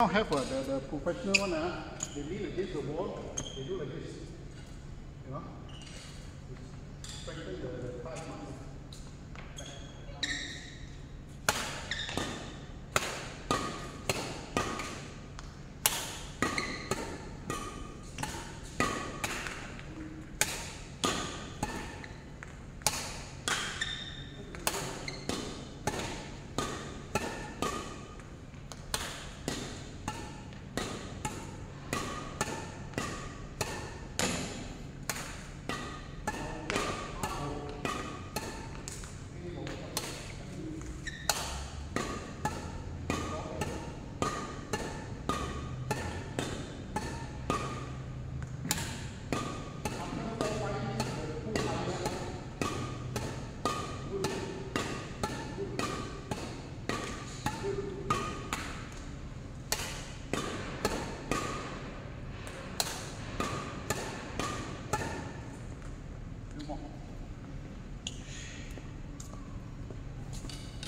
Now have uh, the, the professional one, uh, they lean against the wall, they do like this.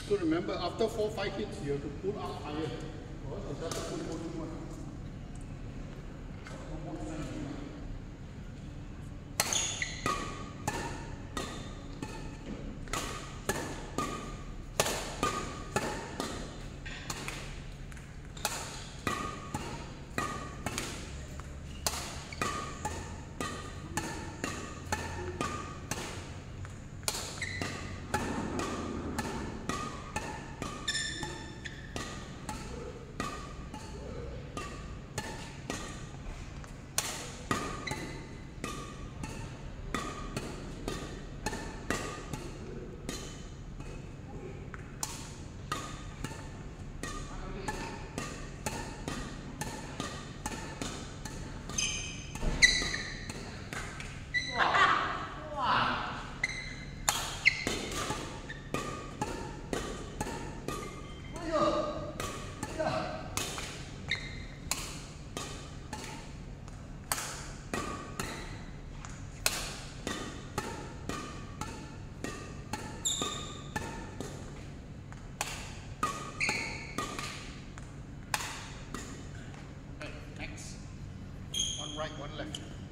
So remember, after four, five hits, you have to pull up higher. one left.